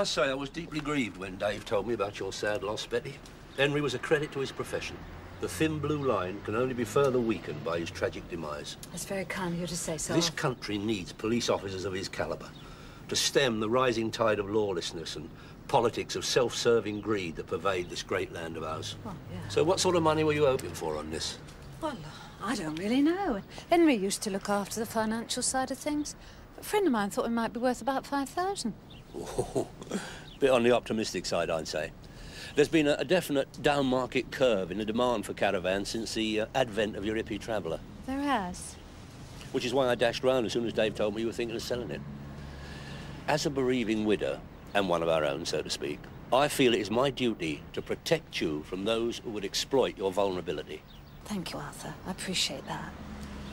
must say I was deeply grieved when Dave told me about your sad loss, Betty. Henry was a credit to his profession. The thin blue line can only be further weakened by his tragic demise. That's very kind of you to say so. This country needs police officers of his caliber to stem the rising tide of lawlessness and politics of self-serving greed that pervade this great land of ours. Oh, yeah. So what sort of money were you hoping for on this? Well, I don't really know. Henry used to look after the financial side of things. A friend of mine thought it might be worth about 5,000. Oh, bit on the optimistic side, I'd say. There's been a, a definite down-market curve in the demand for caravans since the uh, advent of your hippie traveller. There has. Which is why I dashed round as soon as Dave told me you were thinking of selling it. As a bereaving widow, and one of our own, so to speak, I feel it is my duty to protect you from those who would exploit your vulnerability. Thank you, Arthur. I appreciate that.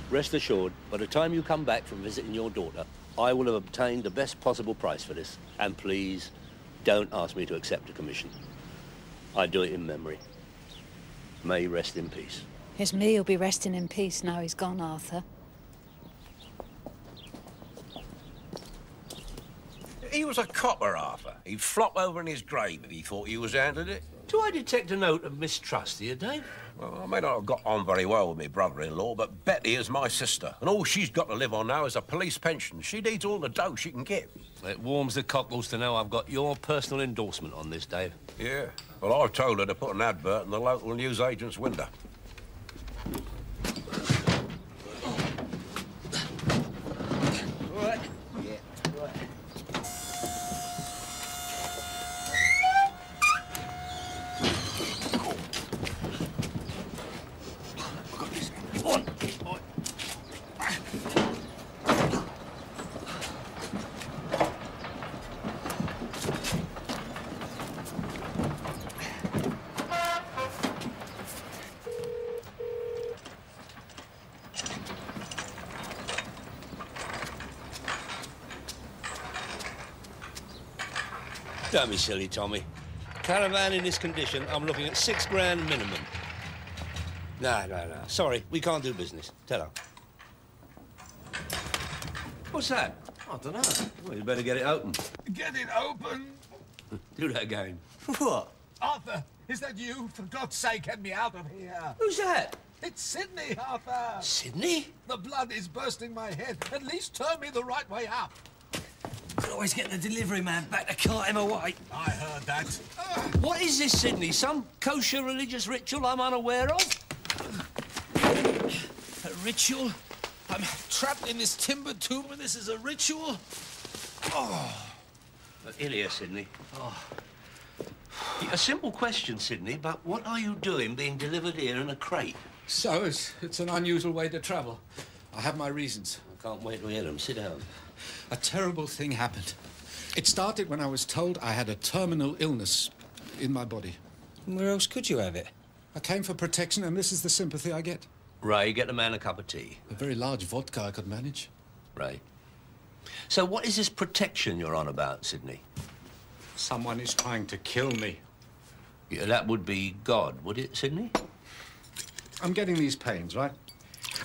Rest assured, by the time you come back from visiting your daughter, I will have obtained the best possible price for this. And please, don't ask me to accept a commission. I do it in memory. May he rest in peace. It's me who'll be resting in peace now he's gone, Arthur. He was a copper, Arthur. He'd flop over in his grave if he thought he was handling it. Do I detect a note of mistrust here, Dave? Well, I may not have got on very well with my brother-in-law, but Betty is my sister, and all she's got to live on now is a police pension. She needs all the dough she can get. It warms the cockles to know I've got your personal endorsement on this, Dave. Yeah. Well, I've told her to put an advert in the local newsagent's window. Be silly, Tommy. Caravan in this condition, I'm looking at six grand minimum. No, no, no. Sorry, we can't do business. Tell her. What's that? I don't know. Well, you better get it open. Get it open. Do that again. What? Arthur, is that you? For God's sake, get me out of here. Who's that? It's Sidney, Arthur. Sidney? The blood is bursting my head. At least turn me the right way up. Could always get the delivery man back to cart him away. I heard that. What is this, Sidney? Some kosher religious ritual I'm unaware of? A ritual? I'm trapped in this timber tomb and this is a ritual? Oh. Uh, Ilya, Sidney. Oh. A simple question, Sidney, but what are you doing being delivered here in a crate? So it's, it's an unusual way to travel. I have my reasons. I can't wait to hear them. Sit down. A terrible thing happened. It started when I was told I had a terminal illness in my body. Where else could you have it? I came for protection, and this is the sympathy I get. Ray, get the man a cup of tea. A very large vodka I could manage. Ray. So what is this protection you're on about, Sidney? Someone is trying to kill me. Yeah, that would be God, would it, Sidney? I'm getting these pains, right?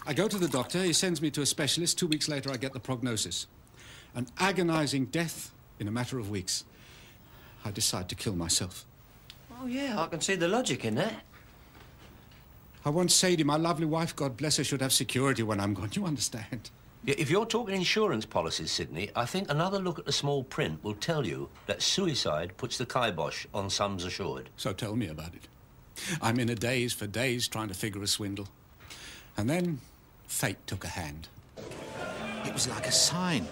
I go to the doctor, he sends me to a specialist. Two weeks later, I get the prognosis an agonizing death in a matter of weeks. I decide to kill myself. Oh, yeah, I can see the logic in that. I want Sadie, my lovely wife, God bless her, should have security when I'm gone. You understand? Yeah, if you're talking insurance policies, Sidney, I think another look at the small print will tell you that suicide puts the kibosh on sums assured. So tell me about it. I'm in a daze for days trying to figure a swindle. And then fate took a hand. It was like a sign.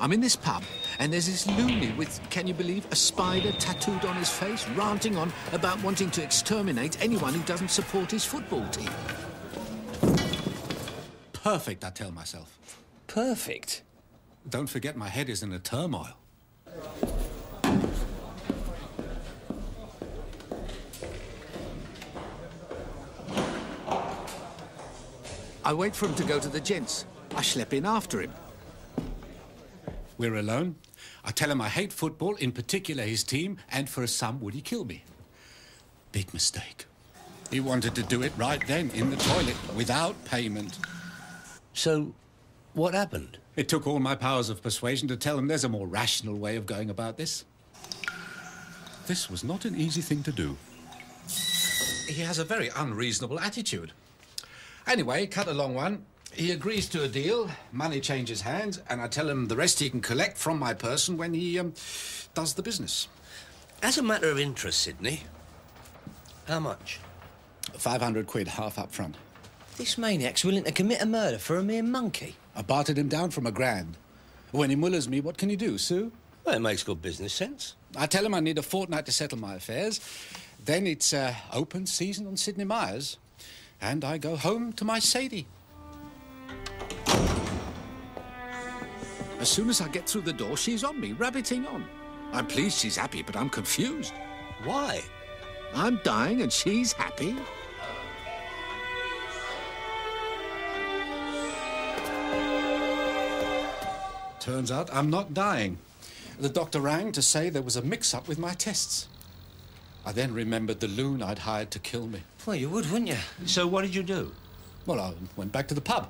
I'm in this pub, and there's this loony with, can you believe, a spider tattooed on his face, ranting on about wanting to exterminate anyone who doesn't support his football team. Perfect, I tell myself. Perfect. Don't forget my head is in a turmoil. I wait for him to go to the gents. I schlep in after him. We're alone. I tell him I hate football, in particular his team, and for a sum would he kill me. Big mistake. He wanted to do it right then, in the toilet, without payment. So, what happened? It took all my powers of persuasion to tell him there's a more rational way of going about this. This was not an easy thing to do. He has a very unreasonable attitude. Anyway, cut a long one. He agrees to a deal, money changes hands, and I tell him the rest he can collect from my person when he um, does the business. As a matter of interest, Sidney, how much? 500 quid, half up front. This maniac's willing to commit a murder for a mere monkey. I bartered him down from a grand. When he mullers me, what can you do, Sue? Well, it makes good business sense. I tell him I need a fortnight to settle my affairs. Then it's uh, open season on Sidney Myers. And I go home to my Sadie. As soon as I get through the door, she's on me, rabbiting on. I'm pleased she's happy, but I'm confused. Why? I'm dying and she's happy. Turns out I'm not dying. The doctor rang to say there was a mix-up with my tests. I then remembered the loon I'd hired to kill me. Well, you would, wouldn't you? So what did you do? Well, I went back to the pub.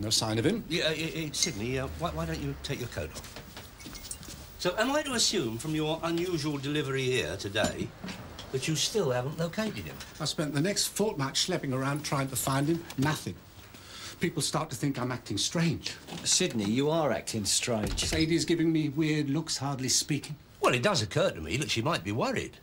No sign of him. Yeah, uh, uh, Sidney, uh, why, why don't you take your coat off? So am I to assume from your unusual delivery here today that you still haven't located him? I spent the next fortnight schlepping around trying to find him. Nothing. People start to think I'm acting strange. Sidney, you are acting strange. Sadie's giving me weird looks, hardly speaking. Well, it does occur to me that she might be worried.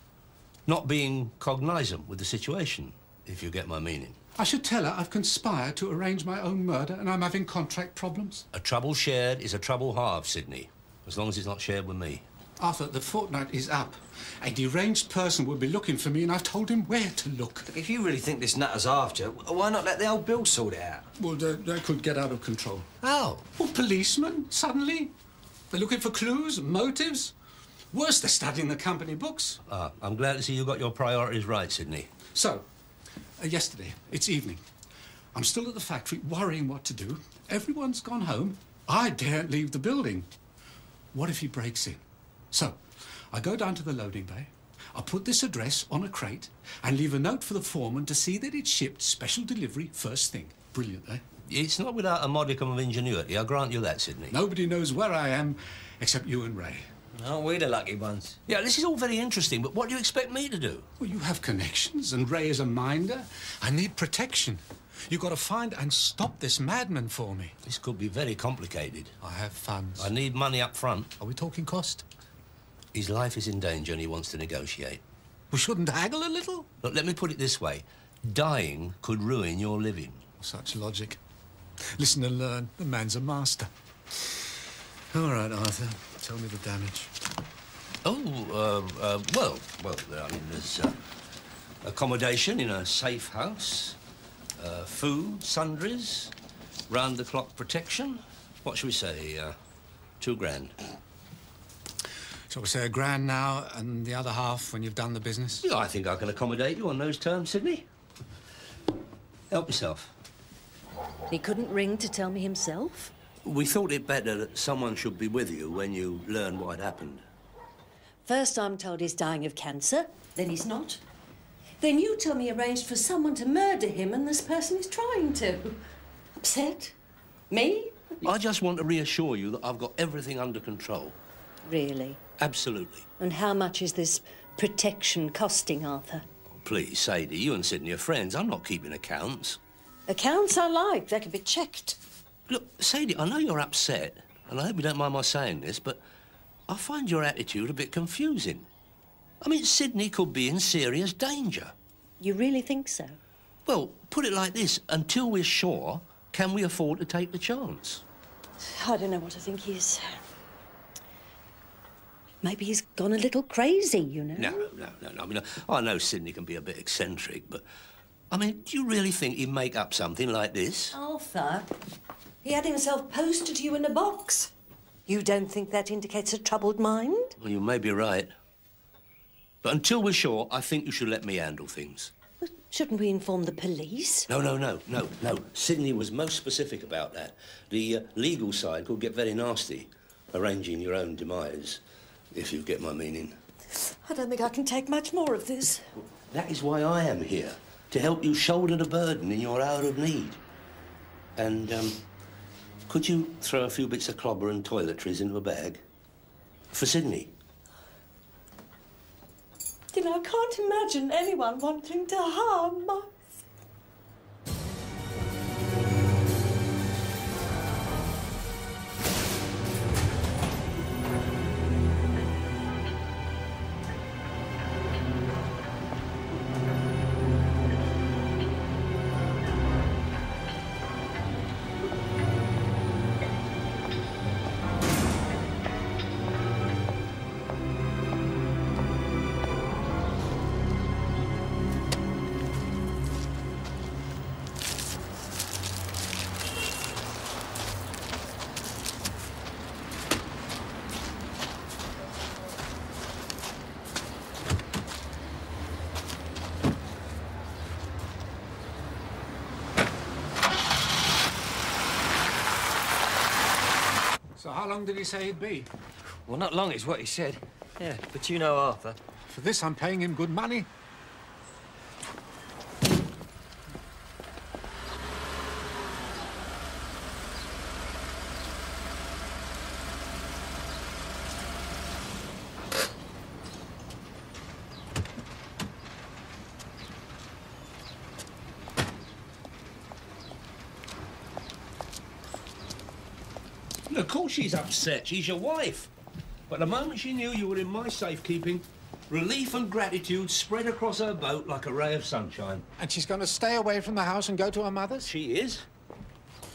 Not being cognizant with the situation, if you get my meaning. I should tell her I've conspired to arrange my own murder and I'm having contract problems. A trouble shared is a trouble halved, Sidney, As long as it's not shared with me. Arthur, the fortnight is up. A deranged person will be looking for me and I've told him where to look. If you really think this nutter's after, why not let the old Bill sort it out? Well, they, they could get out of control. How? Well, policemen, suddenly. They're looking for clues, motives. Worse, they're studying the company books. Ah, I'm glad to see you got your priorities right, Sidney. So, yesterday, it's evening. I'm still at the factory worrying what to do. Everyone's gone home. I daren't leave the building. What if he breaks in? So, I go down to the loading bay. I put this address on a crate and leave a note for the foreman to see that it's shipped special delivery first thing. Brilliant, eh? It's not without a modicum of ingenuity, I grant you that, Sidney. Nobody knows where I am except you and Ray. Aren't we the lucky ones? Yeah, this is all very interesting, but what do you expect me to do? Well, you have connections, and Ray is a minder. I need protection. You've got to find and stop this madman for me. This could be very complicated. I have funds. I need money up front. Are we talking cost? His life is in danger and he wants to negotiate. We shouldn't haggle a little? Look, let me put it this way. Dying could ruin your living. Such logic. Listen and learn. The man's a master. All right, Arthur. Tell me the damage. Oh, uh, uh, well, well, I mean, there's uh, accommodation in a safe house, uh, food, sundries, round-the-clock protection. What should we say? Uh, two grand. Shall we say a grand now and the other half when you've done the business? Yeah, I think I can accommodate you on those terms, Sidney. Help yourself. He couldn't ring to tell me himself? We thought it better that someone should be with you when you learn what happened. First, I'm told he's dying of cancer, then he's not. Then you tell me arranged for someone to murder him, and this person is trying to. Upset? Me? I just want to reassure you that I've got everything under control. Really? Absolutely. And how much is this protection costing, Arthur? Please, Sadie, you and Sidney are friends. I'm not keeping accounts. Accounts I like, they can be checked. Look, Sadie, I know you're upset, and I hope you don't mind my saying this, but I find your attitude a bit confusing. I mean, Sidney could be in serious danger. You really think so? Well, put it like this until we're sure, can we afford to take the chance? I don't know what I think he is. Maybe he's gone a little crazy, you know? No, no, no, no. I mean, I know Sidney can be a bit eccentric, but I mean, do you really think he'd make up something like this? Arthur, he had himself posted to you in a box. You don't think that indicates a troubled mind? Well, you may be right. But until we're sure, I think you should let me handle things. But shouldn't we inform the police? No, no, no, no, no. Sidney was most specific about that. The uh, legal side could get very nasty, arranging your own demise, if you get my meaning. I don't think I can take much more of this. That is why I am here, to help you shoulder the burden in your hour of need. And, um, could you throw a few bits of clobber and toiletries into a bag? For Sidney. Still, I can't imagine anyone wanting to harm my. How long did he say he'd be? Well, not long is what he said. Yeah, but you know Arthur. For this, I'm paying him good money. Of course she's upset. She's your wife. But the moment she knew you were in my safekeeping, relief and gratitude spread across her boat like a ray of sunshine. And she's going to stay away from the house and go to her mother's? She is.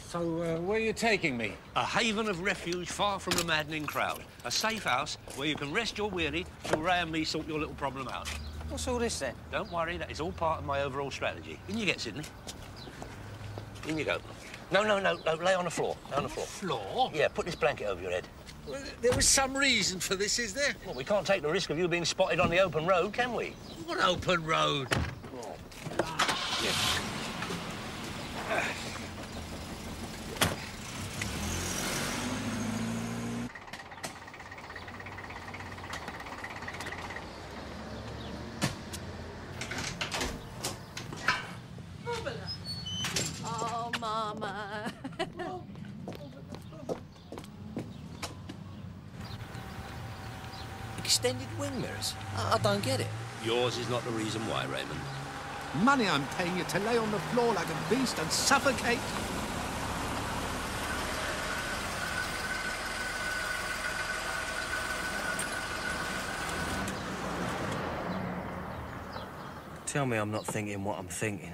So, uh, where are you taking me? A haven of refuge far from the maddening crowd. A safe house where you can rest your weary till Ray and me sort your little problem out. What's all this then? Don't worry, that is all part of my overall strategy. In you get, Sidney. In you go. No, no, no, no, lay on the floor. Lay on the floor. Floor? Yeah, put this blanket over your head. Well, there was some reason for this, is there? Well, we can't take the risk of you being spotted on the open road, can we? What open road? Oh, Extended wing mirrors? I, I don't get it. Yours is not the reason why, Raymond. Money I'm paying you to lay on the floor like a beast and suffocate. Tell me I'm not thinking what I'm thinking.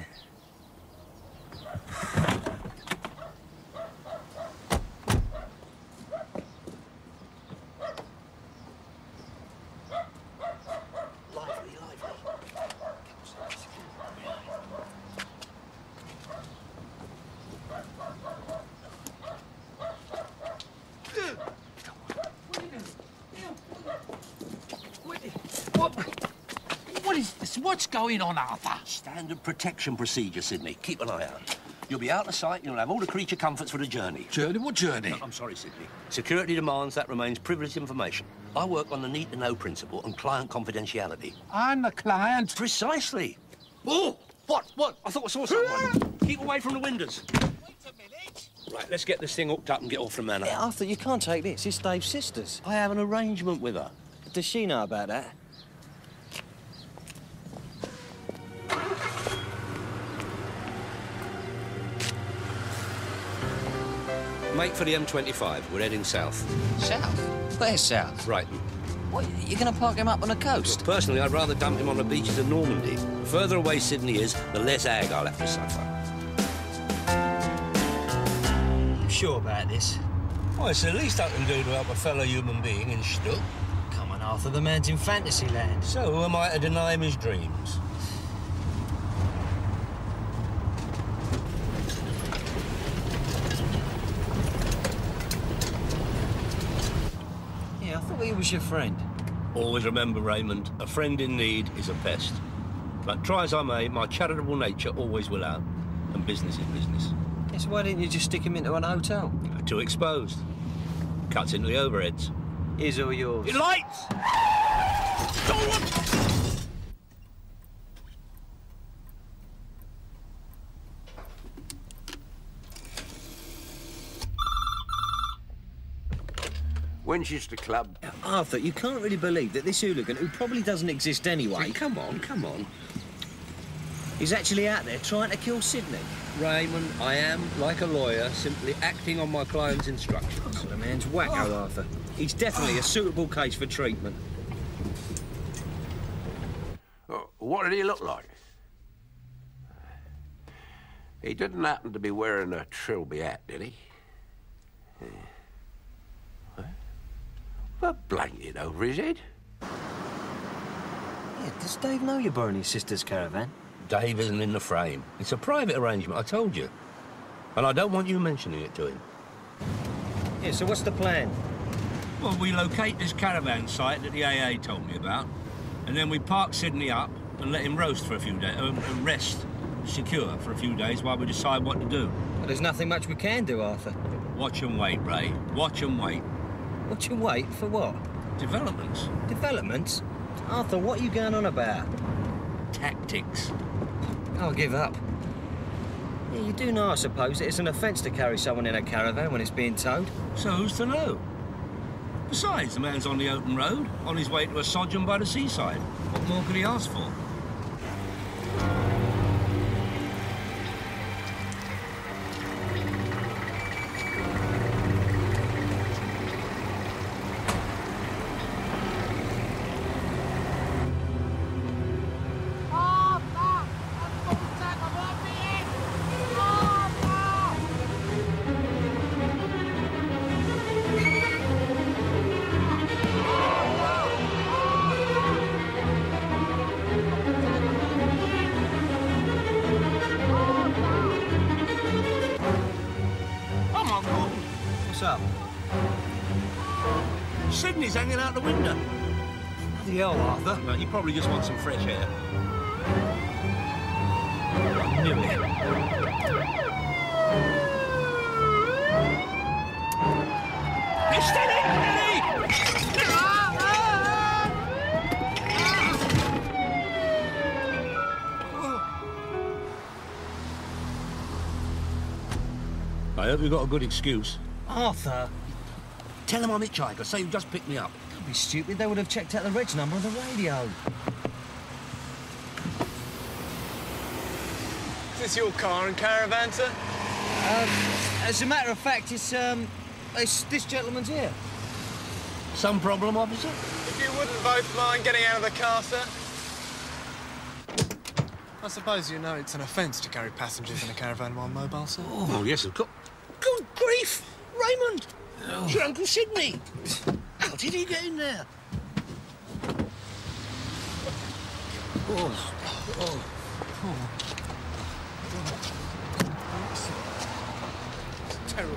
Lively, lively. What? What is this? What's going on, Arthur? Standard protection procedure, Sidney. Keep an eye out. You'll be out of sight, you'll have all the creature comforts for the journey. Journey? What journey? I'm sorry, Sidney. Security demands that remains privileged information. I work on the need-to-know principle and client confidentiality. I'm the client. Precisely. Oh! What? What? I thought I saw someone. Keep away from the windows. Wait a minute. Right, let's get this thing hooked up and get off the manor. Yeah, Arthur, you can't take this. It's Dave's sister's. I have an arrangement with her. Does she know about that? Make for the M25. We're heading south. South? Where's south? Right. What, you're going to park him up on the coast? Personally, I'd rather dump him on the beaches of Normandy. The further away Sidney is, the less ag I'll have to suffer. You sure about this? Well, it's the least I can do to help a fellow human being in Stuck. Come on, Arthur, the man's in fantasy land. So who am I to deny him his dreams? Yeah, I thought he was your friend. Always remember, Raymond, a friend in need is a pest. But try as I may, my charitable nature always will out. And business is business. Yes, why didn't you just stick him into an hotel? Too exposed. Cuts into the overheads. Is all yours. Lights! Winchester Club. Arthur, you can't really believe that this hooligan, who probably doesn't exist anyway... Come on, come on. He's actually out there trying to kill Sidney. Raymond, I am, like a lawyer, simply acting on my client's instructions. Oh, the man's wacko, ah. Arthur. He's definitely a ah. suitable case for treatment. Oh, what did he look like? He didn't happen to be wearing a trilby hat, did he? Yeah. A blanket over his head. Yeah, does Dave know you're borrowing his sister's caravan? Dave isn't in the frame. It's a private arrangement, I told you. And I don't want you mentioning it to him. Yeah, so what's the plan? Well, we locate this caravan site that the AA told me about, and then we park Sidney up and let him roast for a few days, uh, rest secure for a few days while we decide what to do. Well, there's nothing much we can do, Arthur. Watch and wait, Ray. Watch and wait. Watch you wait for what? Developments. Developments? Arthur, what are you going on about? Tactics. I'll give up. Yeah, you do know, I suppose, that it's an offence to carry someone in a caravan when it's being towed. So who's to know? Besides, the man's on the open road, on his way to a sojourn by the seaside. What more could he ask for? What's up? Sidney's hanging out the window. The hell, Arthur. No, you probably just want some fresh air. Knew it. You steady, I hope you've got a good excuse. Arthur! Tell them I'm hitchhiker. Say you just picked me up. Don't be stupid. They would have checked out the reg number on the radio. Is this your car and caravan, sir? Um, as a matter of fact, it's, um, it's this gentleman's here. Some problem, officer? If you wouldn't both mind getting out of the car, sir. I suppose you know it's an offence to carry passengers in a caravan while mobile, sir. Oh, yes, of course. Good grief! Raymond! It's your Uncle Sidney! How did he get in there? Oh, oh. Terrible.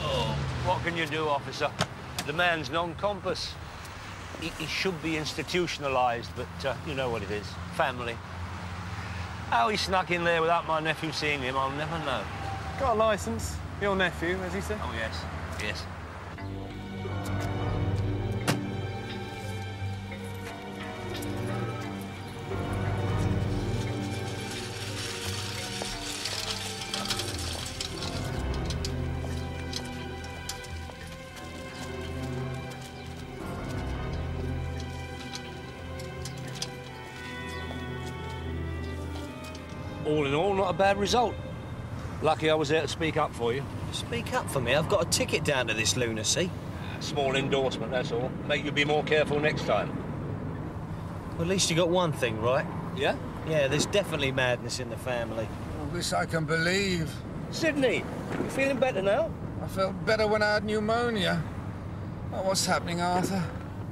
Oh, what can you do, officer? The man's non-compos. He, he should be institutionalised, but uh, you know what it is. Family. How he snuck in there without my nephew seeing him, I'll never know. Got a licence. Your nephew, as he said. Oh, yes. Yes. All in all, not a bad result. Lucky I was there to speak up for you. Speak up for me. I've got a ticket down to this lunacy. Small endorsement, that's all. Make you be more careful next time. Well, at least you got one thing right. Yeah? Yeah, there's definitely madness in the family. Well, this I can believe. Sidney, you feeling better now? I felt better when I had pneumonia. Oh, what's happening, Arthur?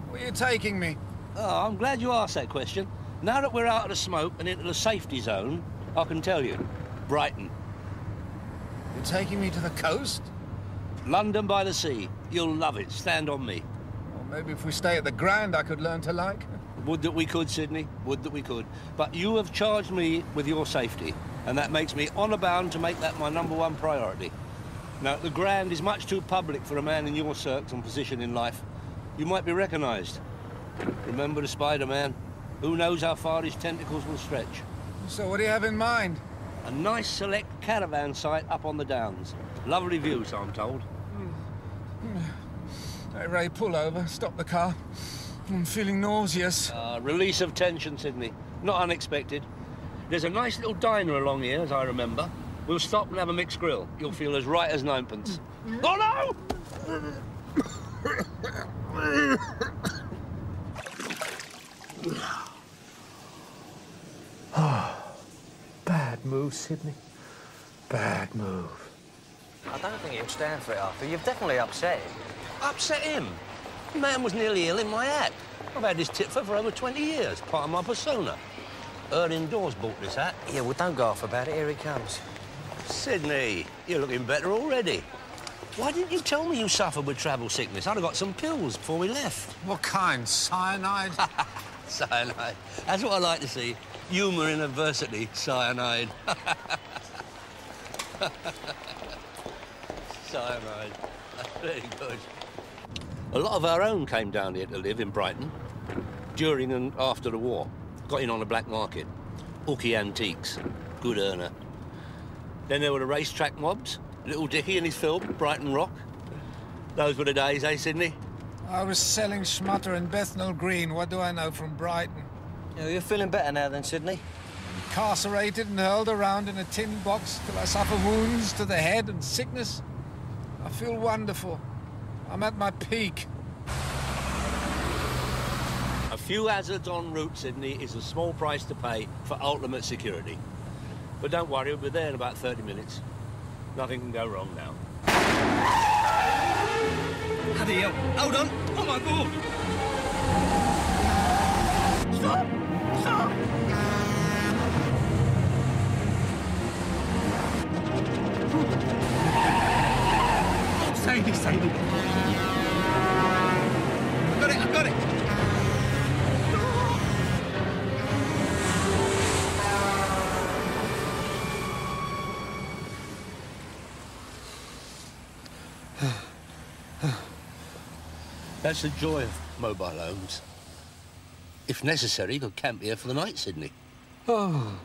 Where are you taking me? Oh, I'm glad you asked that question. Now that we're out of the smoke and into the safety zone, I can tell you. Brighton. Taking me to the coast? London by the sea. You'll love it. Stand on me. Well, maybe if we stay at the Grand, I could learn to like. Would that we could, Sidney. Would that we could. But you have charged me with your safety, and that makes me honour bound to make that my number one priority. Now, the Grand is much too public for a man in your circs and position in life. You might be recognised. Remember the Spider-Man? Who knows how far his tentacles will stretch? So what do you have in mind? A nice select caravan site up on the downs. Lovely views, I'm told. Hmm. Hey, Ray, pull over. Stop the car. I'm feeling nauseous. Uh, release of tension, Sidney. Not unexpected. There's a nice little diner along here, as I remember. We'll stop and have a mixed grill. You'll feel as right as ninepence. Hmm. Oh, no! Move, Sidney. Bad move. I don't think he'll stand for it, Arthur. You've definitely upset him. Upset him? The man was nearly ill in my hat. I've had this tip for, for over 20 years, part of my persona. Earl indoors bought this hat. Yeah, well, don't go off about it. Here he comes. Sidney, you're looking better already. Why didn't you tell me you suffered with travel sickness? I'd have got some pills before we left. What kind? Cyanide? Cyanide. That's what I like to see. Humour in adversity, cyanide. cyanide. That's very good. A lot of our own came down here to live in Brighton during and after the war. Got in on the black market. Hooky Antiques. Good earner. Then there were the racetrack mobs. Little Dicky and his film, Brighton Rock. Those were the days, eh, Sidney? I was selling schmutter in Bethnal Green. What do I know from Brighton? Yeah, you're feeling better now then, Sidney? Incarcerated and hurled around in a tin box till I suffer wounds to the head and sickness. I feel wonderful. I'm at my peak. A few hazards en route, Sidney, is a small price to pay for ultimate security. But don't worry, we'll be there in about 30 minutes. Nothing can go wrong now. Bloody hell. Hold on. Oh, my God. Stop! Stop! Oh, Sadie, Sadie. I That's the joy of mobile homes. If necessary, you could camp here for the night, Sidney. Oh.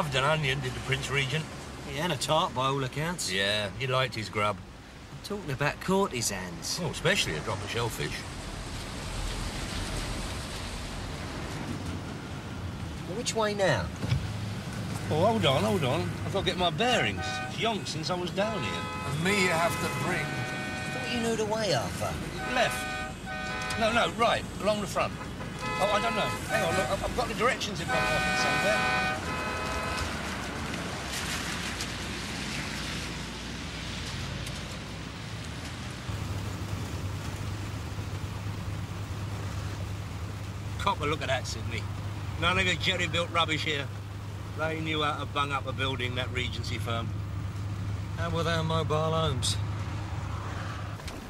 Loved an onion, did the Prince Regent. Yeah, and a tart by all accounts. Yeah, he liked his grub. I'm talking about courtesans. Oh, especially a drop of shellfish. Well, which way now? Oh, hold on, hold on. I've got to get my bearings. It's yonked since I was down here. And me you have to bring. Thought you knew the way, Arthur. Left. No, no, right, along the front. Oh, I don't know. Hang on, look, I've I've got the directions in my pocket somewhere. Copper, look at that, Sidney. None of the jerry-built rubbish here. They knew how to bung up a building, that Regency firm. How with our mobile homes?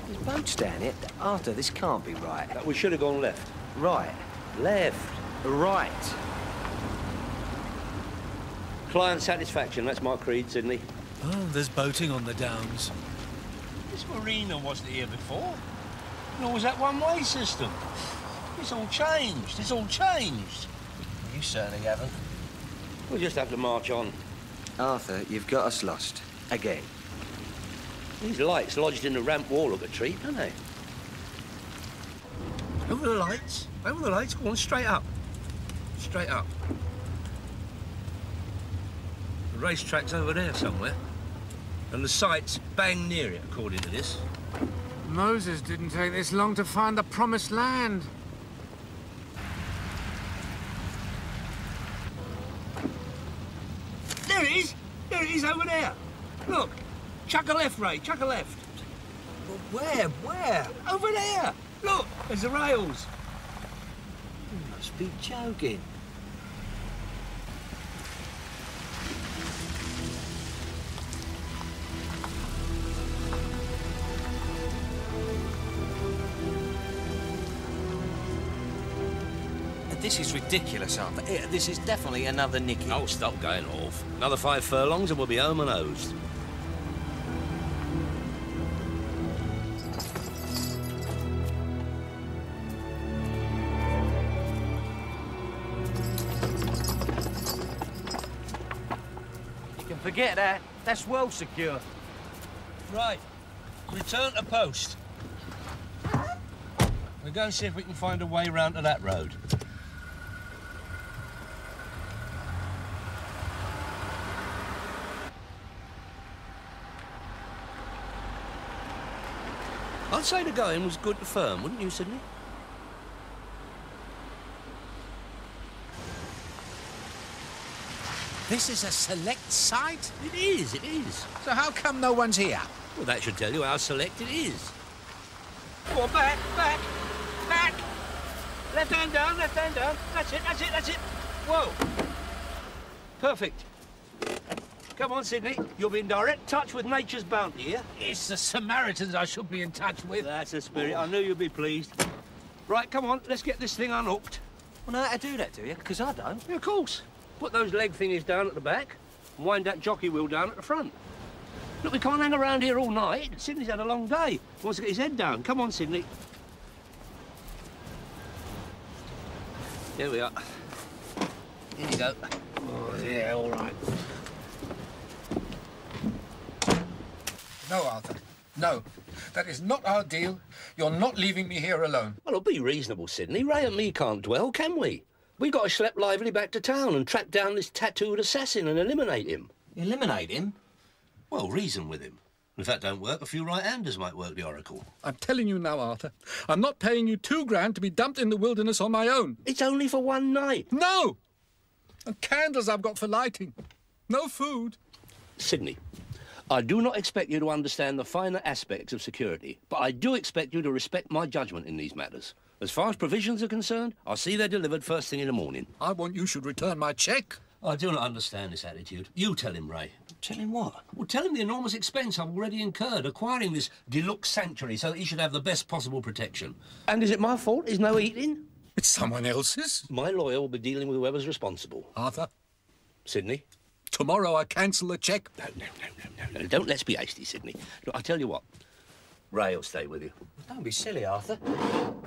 There's boats down it. Arthur, this can't be right. We should have gone left. Right. Left. Right. Client satisfaction, that's my creed, Sidney. Oh, there's boating on the downs. This marina wasn't here before. Nor was that one-way system. It's all changed. It's all changed. You certainly haven't. We'll just have to march on. Arthur, you've got us lost. Again. These lights lodged in the ramp wall look a treat, don't they? Over the lights. Over the lights. Go on, straight up. Straight up. The racetrack's over there somewhere. And the site's bang near it, according to this. Moses didn't take this long to find the promised land. There it is. There it is over there. Look. Chuck a left, Ray. Chuck a left. But where? Where? Over there. Look. There's the rails. You must be joking. This is ridiculous, Arthur. Eh, This is definitely another Nicky. Oh, stop going off. Another five furlongs and we'll be home and hosed. You can forget that. That's well secure. Right. Return to post. We're going to see if we can find a way round to that road. Say the going was good and firm, wouldn't you, Sidney? This is a select site? It is, it is. So how come no one's here? Well, that should tell you how select it is. Go back, back, back. Left hand down, left hand down. That's it, that's it, that's it. Whoa. Perfect. Come on, Sidney. You'll be in direct touch with nature's bounty here. It's the Samaritans I should be in touch with. That's the spirit. I knew you'd be pleased. Right, come on. Let's get this thing unhooked. Well, know how to do that, do you? Because I don't. Yeah, of course. Put those leg thingies down at the back and wind that jockey wheel down at the front. Look, we can't hang around here all night. Sidney's had a long day. He wants to get his head down. Come on, Sidney. Here we are. Here you go. Oh, yeah, all right. No, Arthur. No. That is not our deal. You're not leaving me here alone. Well, be reasonable, Sidney. Ray and me can't dwell, can we? We got to schlep Lively back to town and track down this tattooed assassin and eliminate him. Eliminate him? Well, reason with him. If that don't work, a few right-handers might work the oracle. I'm telling you now, Arthur. I'm not paying you two grand to be dumped in the wilderness on my own. It's only for one night. No! And candles I've got for lighting. No food. Sidney, I do not expect you to understand the finer aspects of security, but I do expect you to respect my judgment in these matters. As far as provisions are concerned, I'll see they're delivered first thing in the morning. I want you should return my cheque. I do not understand this attitude. You tell him, Ray. Tell him what? Well, tell him the enormous expense I've already incurred acquiring this deluxe sanctuary so that he should have the best possible protection. And is it my fault he's no eating? It's someone else's. My lawyer will be dealing with whoever's responsible. Arthur, Sidney? Tomorrow I cancel the cheque. No, no, no, no, no, no. Don't let's be hasty, Sidney. Look, I tell you what. Ray will stay with you. Don't be silly, Arthur.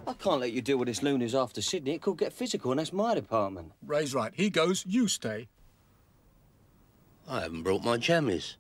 I can't let you deal with this loonies after Sidney. It could get physical, and that's my department. Ray's right. He goes, you stay. I haven't brought my jammies.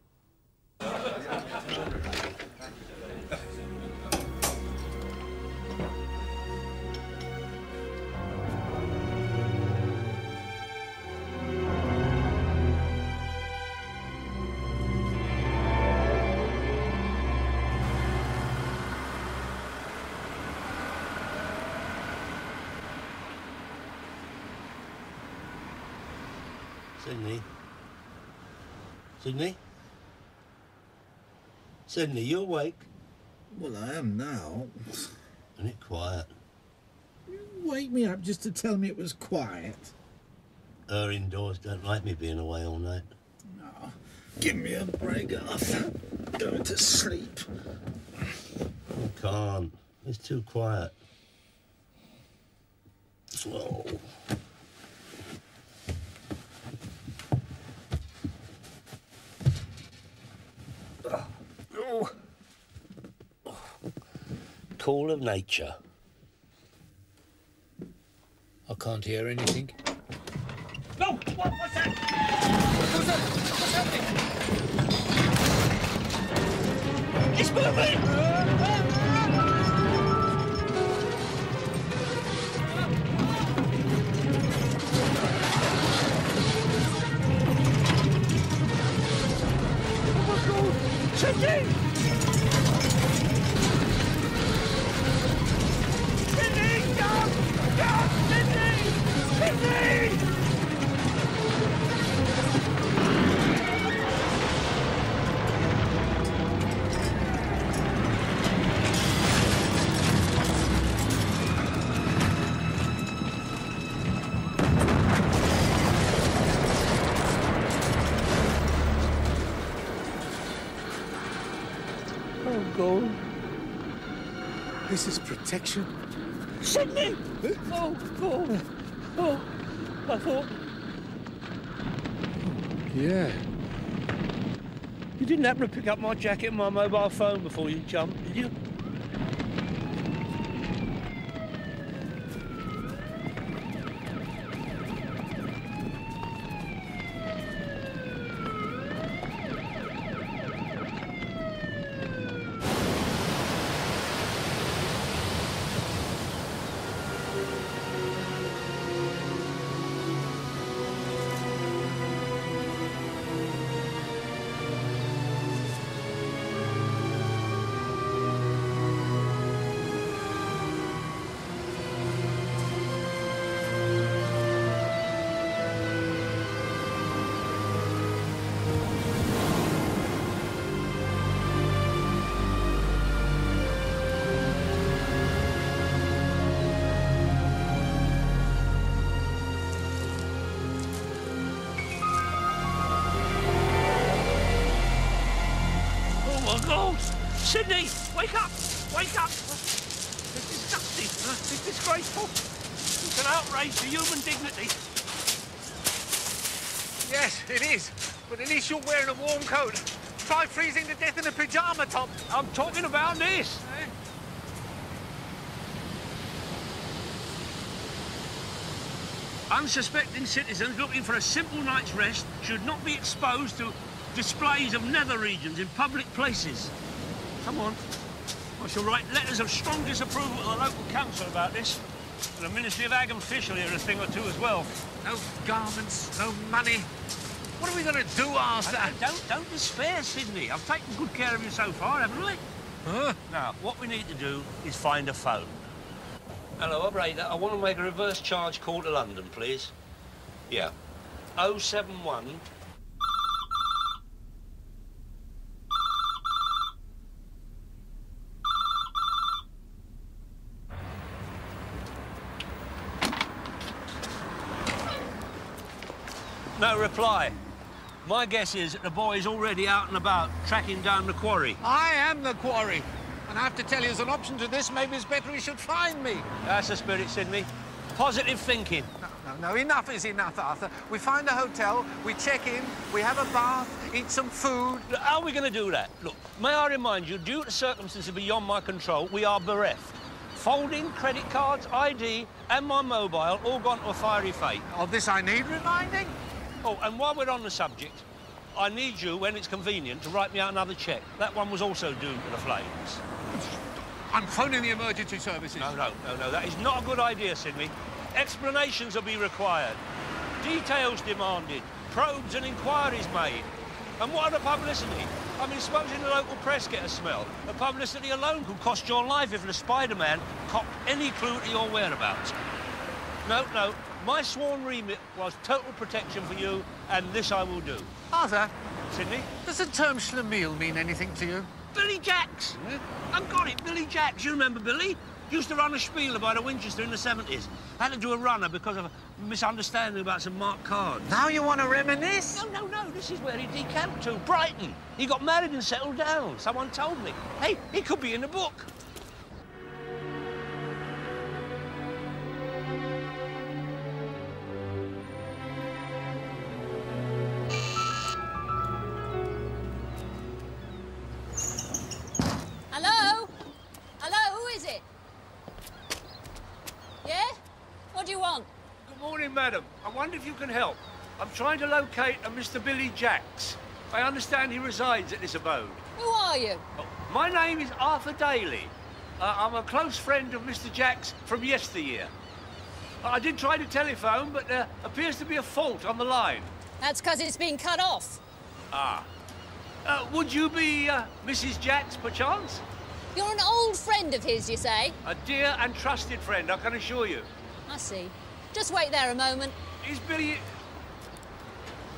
Sidney? Sidney, you awake? Well, I am now. Isn't it quiet? Wake me up just to tell me it was quiet. Her indoors don't like me being away all night. No. Give me a break, Arthur. Going to sleep. I can't. It's too quiet. Oh. Call of nature. I can't hear anything. No! What, what's that? What's that? What's happening? It's moving! This is protection. Sidney! Oh, God. Oh, I thought... Yeah. You didn't happen to pick up my jacket and my mobile phone before you jumped, Sidney, wake up! Wake up! It's disgusting. It's disgraceful. It's an outrage to human dignity. Yes, it is. But at least you're wearing a warm coat. Try freezing to death in a pyjama top. I'm talking about this. Eh? Unsuspecting citizens looking for a simple night's rest should not be exposed to displays of nether regions in public places. Come on. I shall write letters of strong disapproval to the local council about this. And the Ministry of Ag and Fish will hear a thing or two as well. No garments, no money. What are we going to do, Arthur? Don't, don't despair, Sidney. I've taken good care of you so far, haven't I? Huh? Now, what we need to do is find a phone. Hello, operator. I want to make a reverse charge call to London, please. Yeah. 071 No reply. My guess is that the boy is already out and about, tracking down the quarry. I am the quarry. And I have to tell you, as an option to this, maybe it's better he should find me. That's the spirit, Sidney. Positive thinking. No, no, enough is enough, Arthur. We find a hotel, we check in, we have a bath, eat some food. How are we going to do that? Look, may I remind you, due to circumstances beyond my control, we are bereft. Folding, credit cards, ID, and my mobile all gone to a fiery fate. Of this I need reminding? Oh, and while we're on the subject, I need you, when it's convenient, to write me out another cheque. That one was also doomed to the flames. I'm phoning the emergency services. No, no, no, no, that is not a good idea, Sidney. Explanations will be required. Details demanded. Probes and inquiries made. And what are the publicity? I mean, supposing the local press get a smell. The publicity alone could cost your life if the Spider-Man copped any clue to your whereabouts. No, no. My sworn remit was total protection for you, and this I will do. Arthur, Sidney? does the term schlemiel mean anything to you? Billy Jacks! I've got it, Billy Jacks. You remember Billy? Used to run a spiel about a Winchester in the 70s. Had to do a runner because of a misunderstanding about some marked cards. Now you want to reminisce? No, no, no. This is where he decamped to. Brighton. He got married and settled down. Someone told me. Hey, he could be in the book. Madam. I wonder if you can help. I'm trying to locate a Mr. Billy Jacks. I understand he resides at this abode. Who are you? Oh, my name is Arthur Daley. Uh, I'm a close friend of Mr. Jacks from yesteryear. I did try to telephone, but there appears to be a fault on the line. That's because it's been cut off. Ah. Uh, would you be uh, Mrs. Jacks, perchance? You're an old friend of his, you say? A dear and trusted friend, I can assure you. I see. Just wait there a moment. Is Billy...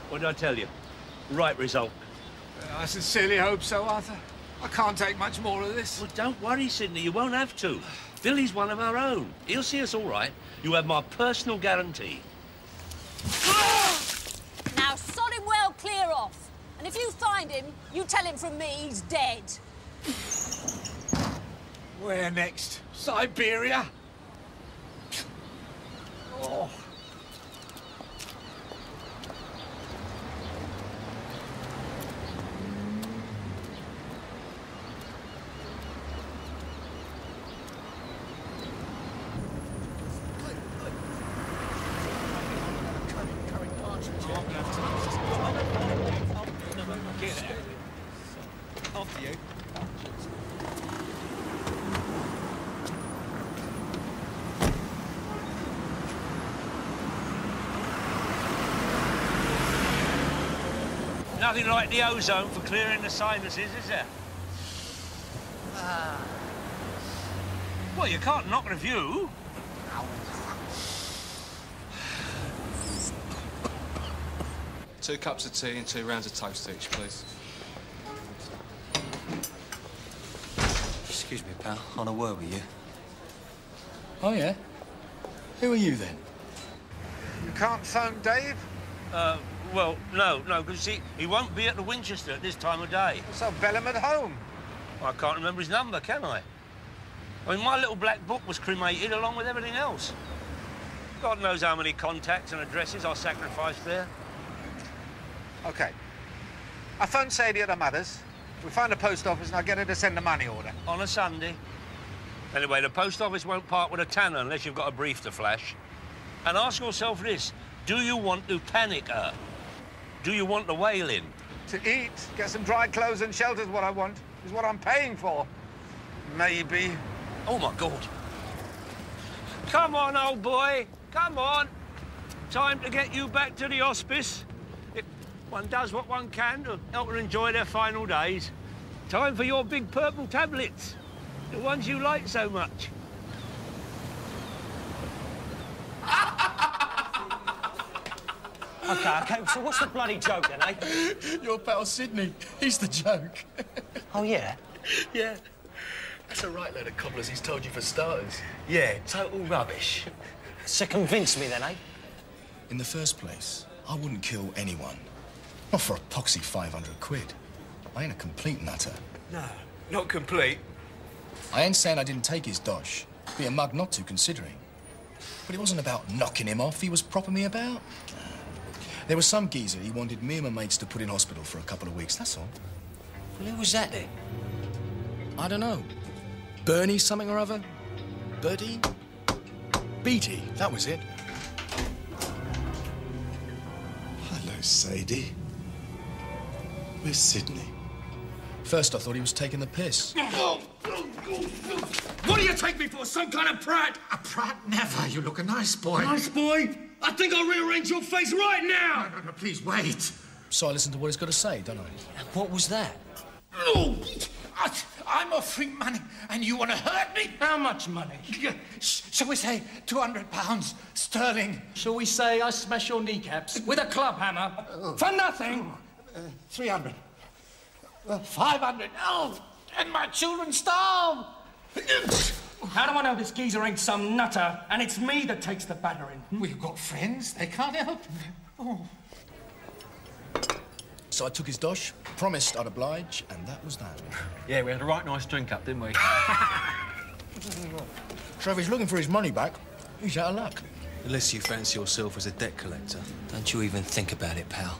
What did I tell you? Right result. I sincerely hope so, Arthur. I can't take much more of this. Well, don't worry, Sidney. You won't have to. Billy's one of our own. He'll see us all right. You have my personal guarantee. Now, sod him well clear off. And if you find him, you tell him from me he's dead. Where next? Siberia? Oh. After you. Nothing like the ozone for clearing the sinuses, is there? Well, you can't knock the view. Two cups of tea and two rounds of toast each, please. Excuse me, pal. On a word with you. Oh, yeah? Who are you then? You can't phone Dave? Uh, well, no, no, because he, he won't be at the Winchester at this time of day. So Bellham at home. I can't remember his number, can I? I mean, my little black book was cremated along with everything else. God knows how many contacts and addresses I sacrificed there. OK. I phoned Sadie at her mother's. We find a post office and I get her to send a money order. On a Sunday. Anyway, the post office won't part with a tanner unless you've got a brief to flash. And ask yourself this, do you want to panic her? Do you want the whale in? To eat, get some dry clothes and shelter's what I want. Is what I'm paying for. Maybe. Oh, my God. Come on, old boy. Come on. Time to get you back to the hospice. It, one does what one can to help her enjoy their final days. Time for your big purple tablets. The ones you like so much. OK, OK, so what's the bloody joke then, eh? Your pal Sidney. He's the joke. Oh, yeah? yeah. That's a right load of cobblers he's told you for starters. Yeah, total rubbish. So convince me then, eh? In the first place, I wouldn't kill anyone. Not for a poxy 500 quid. I ain't a complete nutter. No, not complete. I ain't saying I didn't take his dosh. Be a mug not to, considering. But it wasn't about knocking him off. He was propping me about. There was some geezer he wanted me and my mates to put in hospital for a couple of weeks, that's all. Well, who was that then? I don't know. Bernie something or other? Bertie? Beatty, that was it. Hello, Sadie. Where's Sidney? First I thought he was taking the piss. What do you take me for? Some kind of prat? A prat never. You look a nice boy. Nice boy? I think I'll rearrange your face right now! No, no, please wait. So I listened to what he's got to say, don't I? What was that? Oh, I, I'm offering money, and you want to hurt me? How much money? Shall we say 200 pounds sterling? Shall we say I smash your kneecaps with a club hammer? For nothing? Uh, 300. Uh, 500. Oh, and my children starve. How do I know this geezer ain't some nutter and it's me that takes the battering? Hmm? We've got friends. They can't help. Oh. So I took his dosh, promised I'd oblige, and that was that. Yeah, we had a right nice drink up, didn't we? So if he's looking for his money back, he's out of luck. Unless you fancy yourself as a debt collector. Don't you even think about it, pal.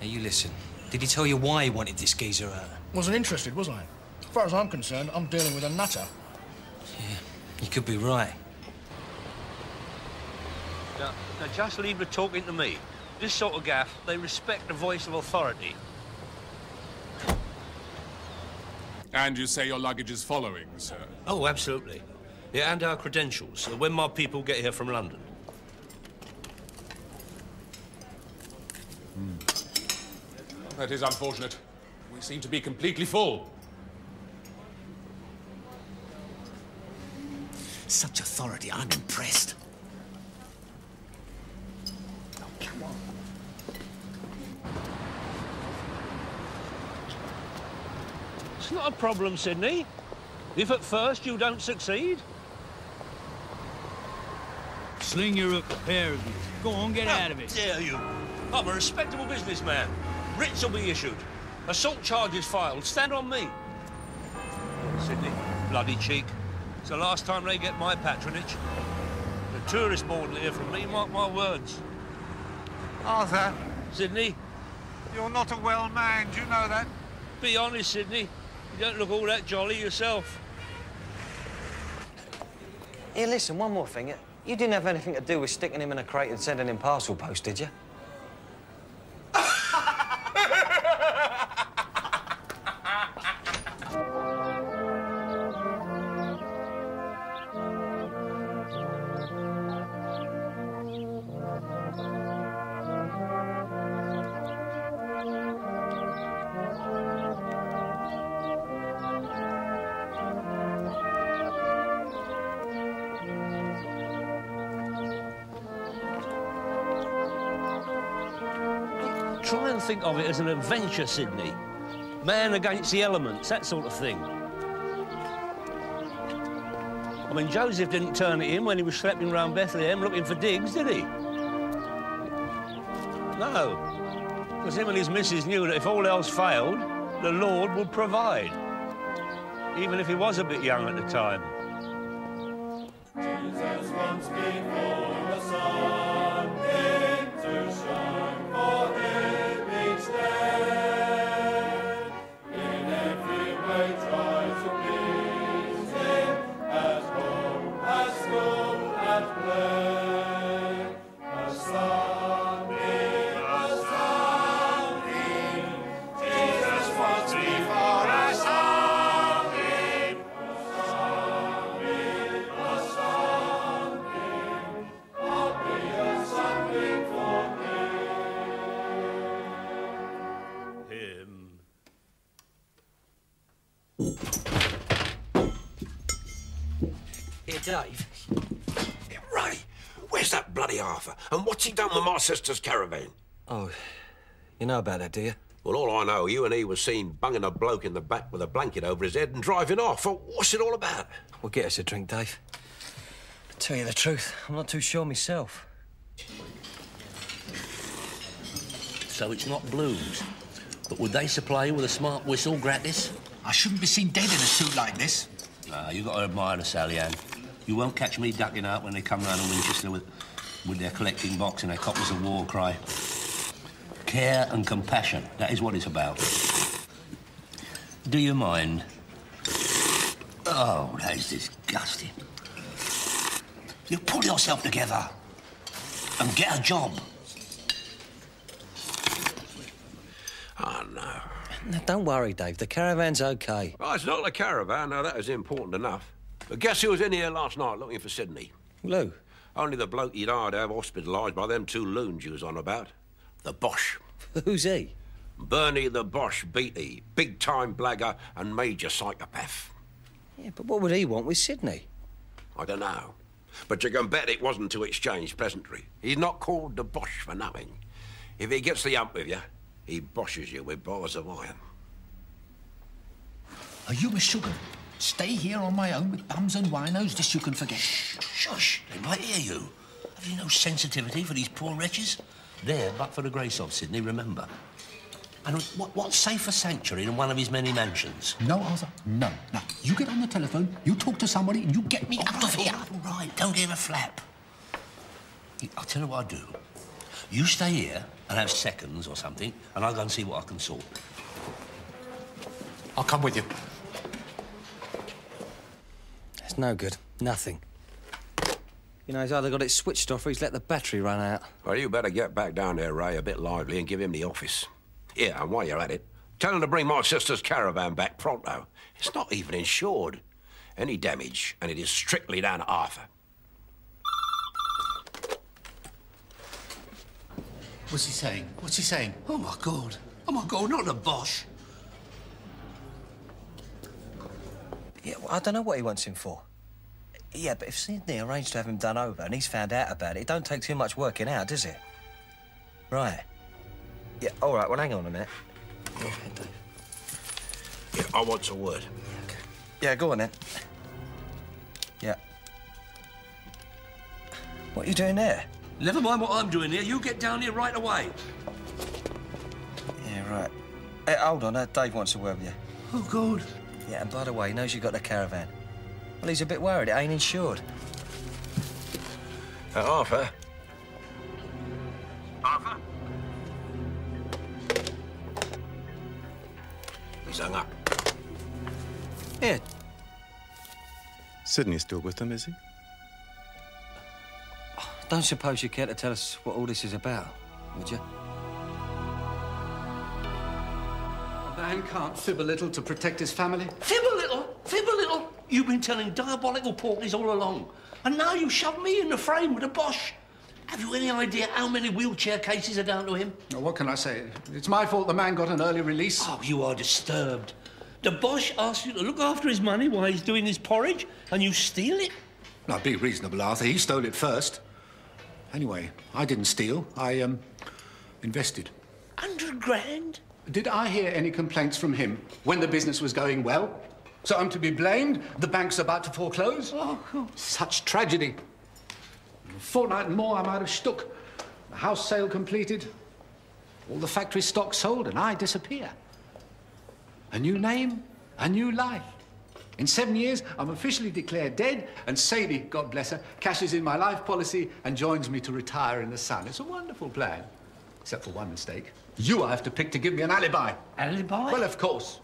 Now, you listen. Did he tell you why he wanted this geezer out? Wasn't interested, was I? As far as I'm concerned, I'm dealing with a nutter. Yeah, you could be right. Now, now, just leave the talking to me. This sort of gaff, they respect the voice of authority. And you say your luggage is following, sir? Oh, absolutely. Yeah, and our credentials, uh, when my people get here from London. That is unfortunate. We seem to be completely full. Such authority, I'm impressed. It's not a problem, Sidney. If at first you don't succeed. Sling your hook, the pair of you. Go on, get How out of it. dare you? I'm a respectable businessman. Writs will be issued. Assault charges filed. Stand on me. Sidney. Bloody cheek. It's the last time they get my patronage. The tourist board will hear from me, mark my words. Arthur, Sidney, you're not a well man, do you know that? be honest, Sidney. You don't look all that jolly yourself. Here, listen, one more thing. You didn't have anything to do with sticking him in a crate and sending him parcel post, did you? Think of it as an adventure, Sidney. Man against the elements, that sort of thing. I mean, Joseph didn't turn it in when he was schlepping round Bethlehem looking for digs, did he? No. Because him and his missus knew that if all else failed, the Lord would provide. Even if he was a bit young at the time. Dave. Yeah, Ray, where's that bloody Arthur? And what's he done with my sister's caravan? Oh, you know about that, do you? Well, all I know, you and he was seen bunging a bloke in the back with a blanket over his head and driving off. Well, what's it all about? Well, get us a drink, Dave. To tell you the truth, I'm not too sure myself. So it's not blues. But would they supply you with a smart whistle gratis? I shouldn't be seen dead in a suit like this. Nah, you've got to admire the Sally Ann. You won't catch me ducking out when they come round in Winchester with, with their collecting box and their copies of War Cry. Care and compassion, that is what it's about. Do you mind? Oh, that is disgusting. You pull yourself together and get a job. Oh, no. No, don't worry, Dave. The caravan's okay. Oh, it's not the caravan. Now, that is important enough. But guess who was in here last night looking for Sidney? Lou. Only the bloke you'd hired to have hospitalised by them two loons you was on about. The Bosh. Who's he? Bernie the Bosh Beatty. Big-time blagger and major psychopath. Yeah, but what would he want with Sidney? I don't know. But you can bet it wasn't to exchange pleasantry. He's not called the Bosh for nothing. If he gets the hump with you, he boshes you with bars of iron. Are you a sugar? Stay here on my own with bums and winos, this you can forget. Shush, they might hear you. Have you no sensitivity for these poor wretches? There, but for the grace of Sidney, remember. And what, what safer sanctuary than one of his many mansions? No, Arthur, no. Now, you get on the telephone, you talk to somebody, and you get me out of here. All right, don't give a flap. I'll tell you what I'll do. You stay here and have seconds or something, and I'll go and see what I can sort. I'll come with you. It's no good. Nothing. You know, he's either got it switched off or he's let the battery run out. Well, you better get back down there, Ray, a bit lively and give him the office. Yeah, and while you're at it, tell him to bring my sister's caravan back pronto. It's not even insured. Any damage, and it is strictly down to Arthur. What's he saying? What's he saying? Oh, my God. Oh, my God, not the Bosh. Yeah, well, I don't know what he wants him for. Yeah, but if Sidney arranged to have him done over and he's found out about it, it don't take too much working out, does it? Right. Yeah, all right, well, hang on a minute. Yeah, Yeah, I want a word. Yeah, go on then. Yeah. What are you doing there? Never mind what I'm doing here. You get down here right away. Yeah, right. Hey, hold on, uh, Dave wants a word with you. Oh, God. Yeah, and by the way, he knows you got the caravan. Well, he's a bit worried it ain't insured. Uh, Arthur? Arthur? He's hung up. Here. Sidney's still with them, is he? Don't suppose you care to tell us what all this is about, would you? Man can't fib a little to protect his family. Fib a little, fib a little. You've been telling diabolical porkies all along. And now you shove me in the frame with a Bosh. Have you any idea how many wheelchair cases are down to him? What can I say? It's my fault the man got an early release. Oh, you are disturbed. The Bosh asks you to look after his money while he's doing his porridge, and you steal it? Now, be reasonable, Arthur. He stole it first. Anyway, I didn't steal. I, um, invested. Hundred grand? Did I hear any complaints from him when the business was going well? So I'm to be blamed? The bank's about to foreclose? Oh, such tragedy. A fortnight more, I'm out of Stuck. The house sale completed. All the factory stock sold, and I disappear. A new name, a new life. In seven years, I'm officially declared dead, and Sadie, God bless her, cashes in my life policy and joins me to retire in the sun. It's a wonderful plan. Except for one mistake. You I have to pick to give me an alibi. Alibi? Well, of course.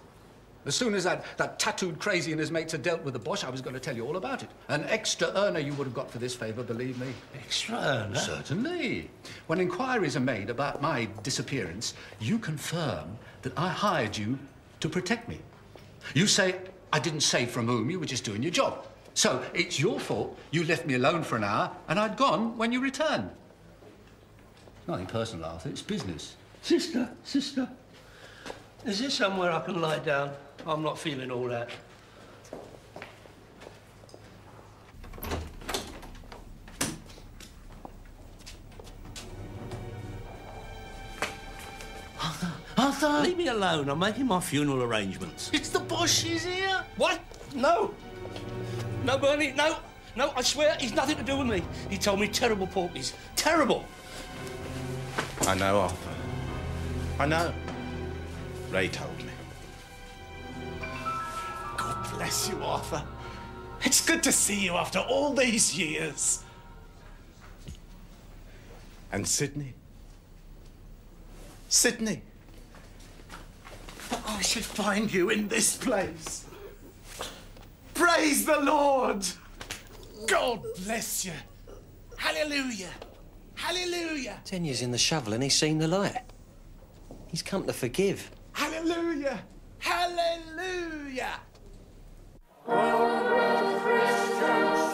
As soon as that, that tattooed crazy and his mates had dealt with the Bosh, I was going to tell you all about it. An extra earner you would have got for this favour, believe me. Extra earner? Certainly. When inquiries are made about my disappearance, you confirm that I hired you to protect me. You say I didn't say from whom, you were just doing your job. So it's your fault you left me alone for an hour and I'd gone when you returned. Nothing personal, Arthur, it's business. Sister, sister, is there somewhere I can lie down? I'm not feeling all that. Arthur! Arthur! Leave me alone. I'm making my funeral arrangements. It's the Bosh, he's here! What? No! No, Bernie, no! No, I swear, he's nothing to do with me. He told me terrible porkies. Terrible! I know, Arthur. I know. Ray told me. God bless you, Arthur. It's good to see you after all these years. And Sidney? Sidney? But I should find you in this place. Praise the Lord! God bless you. Hallelujah. Hallelujah. Ten years in the shovel and he's seen the light. He's come to forgive. Hallelujah! Hallelujah! All Christians.